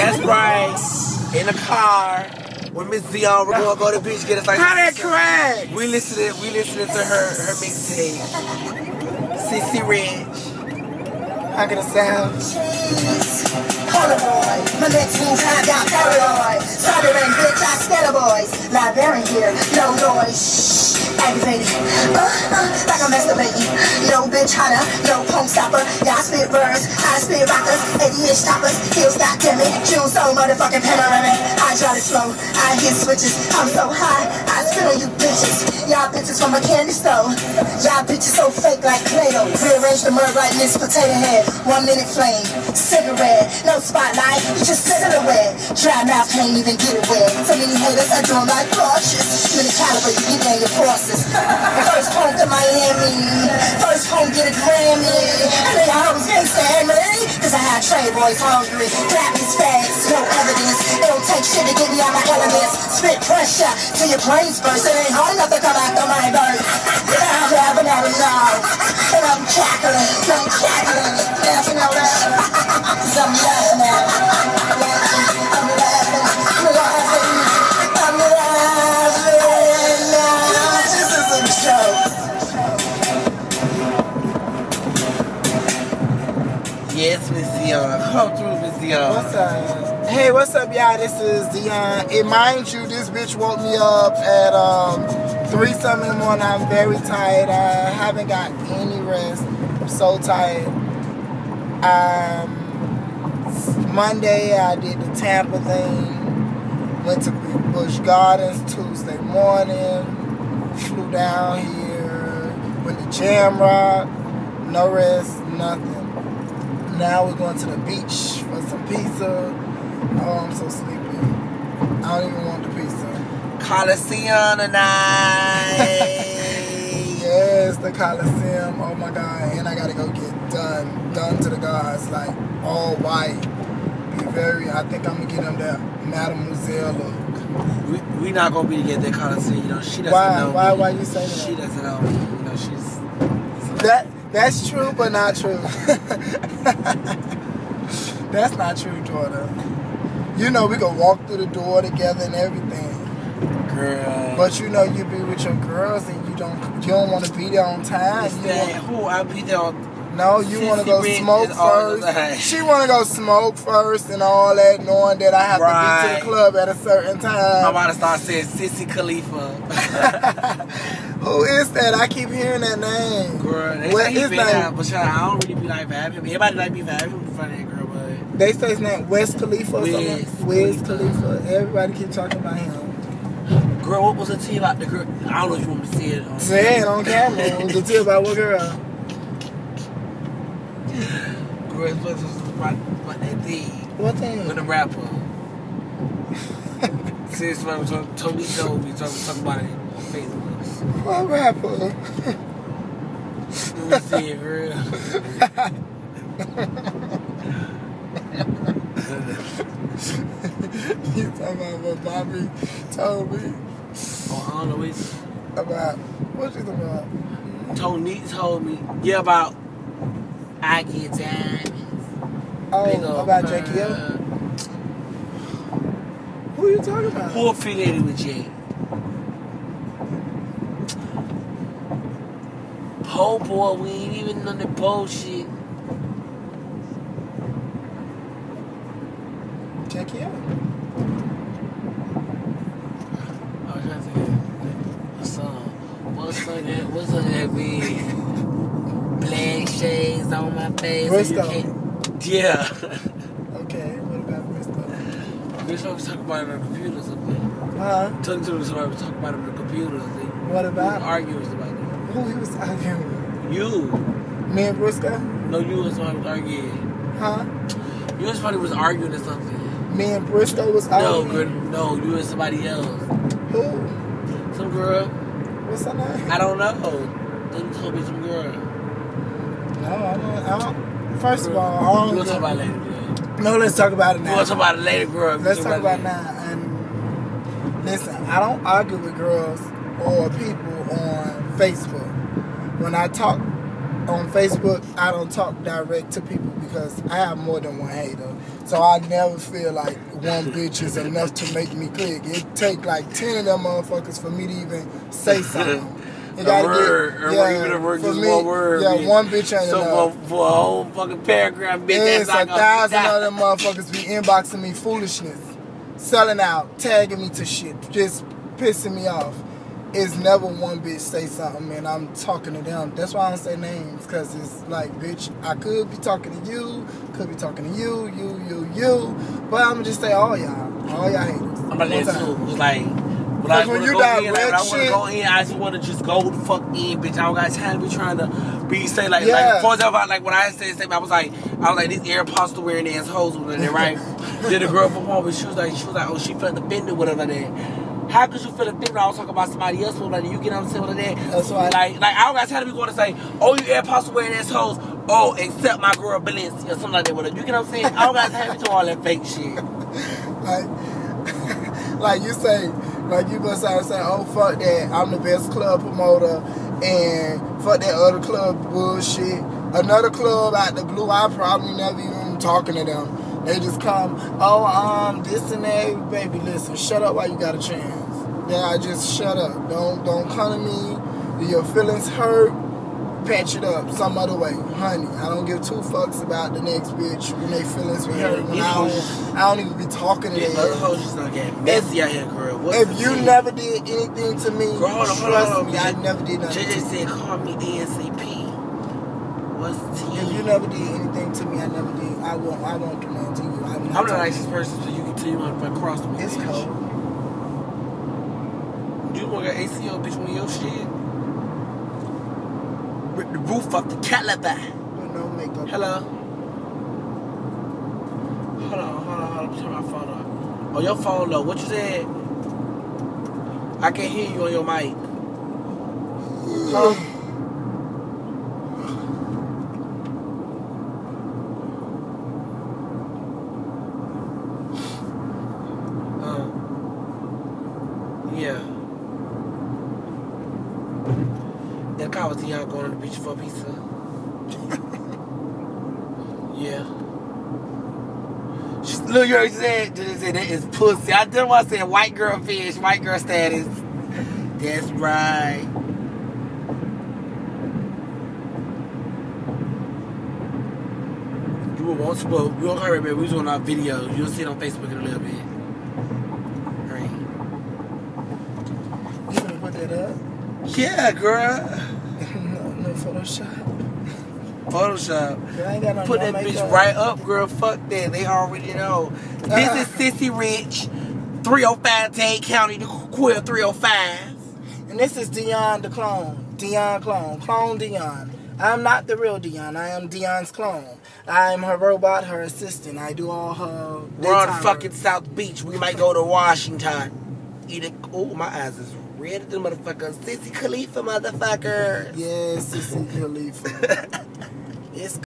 That's right. In the car. When Miss Dion, we're gonna go to the beach, get us like How that crack? We listening, we listening to her her mixtape. Sissy Rich. How can it sound? Polaroid, my next move high down paranoid. Started rain, bitch, I scare the boys. Librarian here, no noise. Activated. Uh, uh, like I'm masturbating. No bitch hotter, no pump stopper. Y'all spit birds, I spit rockers. 80 inch toppers, heels got dimmy. June so motherfucking panoramic. I drive it slow, I hit switches. I'm so high, I spit on you bitches. Y'all bitches from a candy store. Y'all bitches so fake like Play-Doh. Rearrange the mud right in this potato head. One minute flame, cigarette, no spotlight, you just silhouette. Dry mouth can't even get it wet. So many haters, I do 'em like cautious. Many caliber, you get down your forces. First home to Miami, first home get a Grammy. And they always can't stand me, cause I had trade boys hungry. Clap these facts, no evidence. It don't take shit to get me out my elements. Spit pressure till your brains burst. It ain't hard enough to come out of my bird. I'm having out now, and I'm cackling, I'm cackling, laughing out loud. Cause I'm laughing at. Come through, Miss Dion. What's up? Hey, what's up, y'all? This is Dion. And mind you, this bitch woke me up at um, 3 something in the morning. I'm very tired. I haven't got any rest. I'm so tired. Um, Monday, I did the Tampa thing. Went to Busch Gardens Tuesday morning. Flew down here. Went to Jamrock. No rest, nothing. Now we're going to the beach for some pizza. Oh, I'm so sleepy. I don't even want the pizza. Coliseum tonight. yes, the Coliseum. Oh my God. And I gotta go get done. Done to the gods. Like all white. Be very, I think I'm gonna get them that Mademoiselle look. we, we not gonna be together at Coliseum. You know, she doesn't Why? know Why? me. Why you say that? She doesn't know me. You know, she's. That that's true, but not true. that's not true, Jordan. You know we can walk through the door together and everything. Girl. But you know you be with your girls and you don't you don't want to be there on time. It's You that, who I be there on no, you want to go smoke is all the time. first. She want to go smoke first and all that, knowing that I have to be to the club at a certain time. I'm about to start saying Sissy Khalifa. Who is that? I keep hearing that name. Girl, they What say his name? out, but child, I don't really be like vibing. Everybody like be vibing in front of that girl, but They say his name West Khalifa or Wiz something. Wiz Khalifa. Everybody keep talking about him. girl, what was the tea about the girl? I don't know if you want me to see it. On Say it on camera. It was a tip about what girl? Girl, supposed to about, about that thing What with thing? the rapper. When Tony told me, talking talk about it Facebook. What rapper? Let me see it, girl. you talking about what Bobby told me Oh, know. It's, about what you talking about? Tony told me, yeah, about I get. Oh, Big Oh, about Jackie O. pearl. Who you talking about? Who affiliated with Jay? Oh boy, we ain't even on the bullshit. Jackie O. I was trying to think of what song. What song that, what song that be? Black shades on my face. you Yeah. Okay, what about Bristol? One was talking about it on the computer something. Huh? Talking to somebody was talking about it on the computer. They What we about? arguing about it. Who he was arguing? You. Me and Briscoe? No, you and somebody was arguing. Huh? You and somebody was arguing or something. Me and Briscoe was No, arguing. girl, no, you and somebody else. Who? Some girl. What's her name? I don't know. Then told me some girl. No, I don't. I don't. First of all, I We'll talk about it later. No, let's talk about it now. We'll talk about it later, girl. Let's talk about it now. And listen, I don't argue with girls or people on Facebook. When I talk on Facebook, I don't talk direct to people because I have more than one hater. So I never feel like one bitch is enough to make me click. It take like ten of them motherfuckers for me to even say something. A gotta word, get- or yeah, even a word, for me, one word. Yeah, bitch. one bitch ain't so enough. For, for a whole fucking paragraph, bitch, It's a thousand of them motherfuckers be inboxing me foolishness, selling out, tagging me to shit, just pissing me off. It's never one bitch say something and I'm talking to them. That's why I don't say names, cause it's like, bitch, I could be talking to you, could be talking to you, you, you, you, but I'm gonna just say all y'all, all y'all haters. I'm that time. too. It's like, when I Like, when wanna you go in, like, I want to go in, I just want to just go the fuck in, bitch. I don't got time to be trying to be say like, Yeah. like for example, like when I said, I was like, I was like, these Aeropostale wearing ass hoes with it, right? then the girl from home, but she was like, she was like, oh, she felt offended with her like that. How could you feel a thing when I was talking about somebody else? Like, you get what I'm saying that? That's why- Like, like I don't got time to be going to say, oh, you Aeropostale wearing ass hoes. Oh, except my girl Balenci or something like that. With her. You get what I'm saying? I don't got time to do all that fake shit. like, like you say, like you bust out and say, oh fuck that, I'm the best club promoter, and fuck that other club bullshit. Another club out the blue, I probably never even talking to them. They just come, oh um, this and that, baby. Listen, shut up while you got a chance. Yeah, I just shut up. Don't don't come to me. Do Your feelings hurt. Patch it up some other way, honey. I don't give two fucks about the next bitch when they feelings be hurt. When I don't, I don't even be talking to Yeah, them. other hoes just gonna get messy out here, girl. What's If you never did anything to me, Girl, hold on, hold trust on, me, I never did nothing. JJ said, call me ASAP. What's the If you never did anything to me, I never did. I won't. I won't do nothing to you. I'm, I'm not the nicest person, so you can tell you want to cross me. It's bitch. cold. You want to ACO, bitch, of your shit? Rip the roof off the caliber. With no makeup. Hello? Hold on, hold on, hold on. Turn my phone off. Oh, your phone low. What you said? I can't hear you on your mic. Huh? Uh, yeah. That car was Dion going on the beach for pizza. yeah. She, look, you already said, said that is pussy. I didn't want to say white girl fish, white girl status. That's right. You will want to, but we don't hurry, man. We was on our videos. You'll see it on Facebook in a little bit. Right. You gonna put that up? Yeah, girl. Photoshop. Photoshop. Girl, I ain't got no Put that bitch right up, girl. Fuck that. They already know. This is uh. Sissy Rich, 305 Dade County, the Quill 305. And this is Dion the clone. Dion clone. Clone Dion. I'm not the real Dion. I am Dion's clone. I am her robot, her assistant. I do all her. We're on fucking. South Beach. We might go to Washington. Eat a. Oh, my eyes is Red of the motherfucker. Sissy Khalifa, motherfucker. Yes, yeah, Sissy Khalifa. it's